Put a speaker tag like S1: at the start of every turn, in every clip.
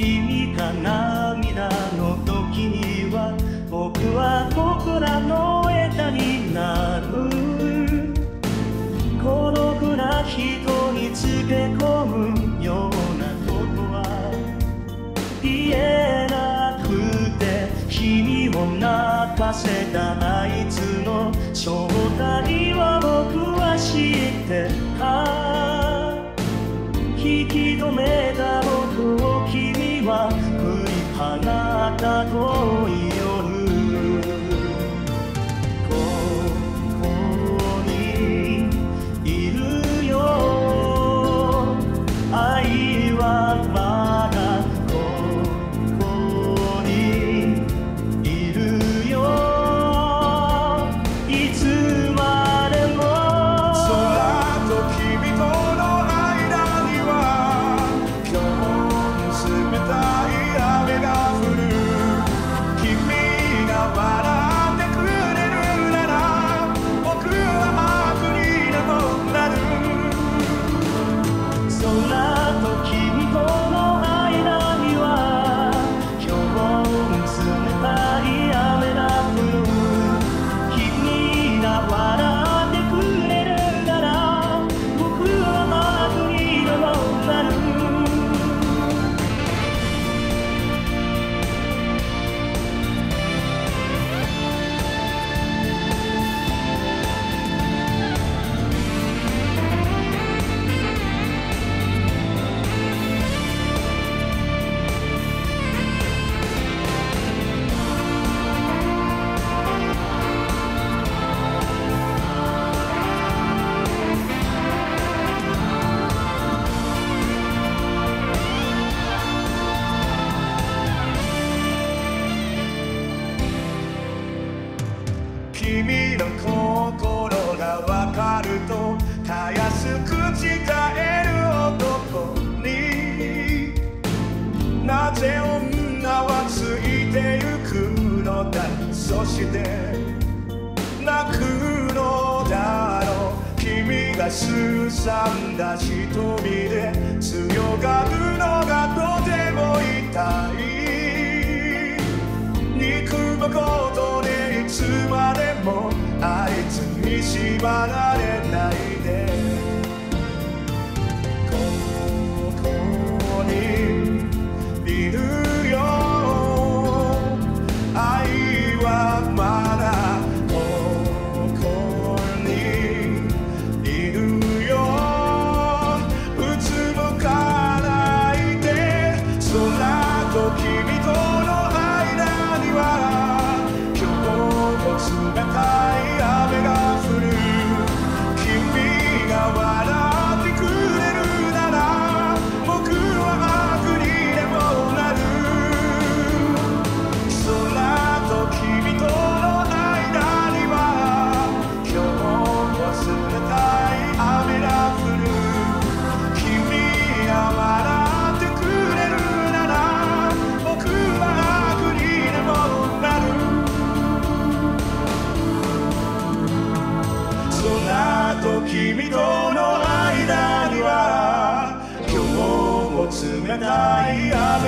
S1: 君が涙の時には僕は僕らの枝になる孤独な人につけ込むようなことは言えなくて君を泣かせたあい。つの正体は僕は知ってた引き止めたた遠い夜ここにいるよ。愛は
S2: して泣くのだろう君がすさんだ瞳で強がるのがとても痛い憎むことでいつまでもあいつに縛られ君と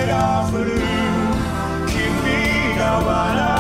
S2: 冷たい雨が降る君が笑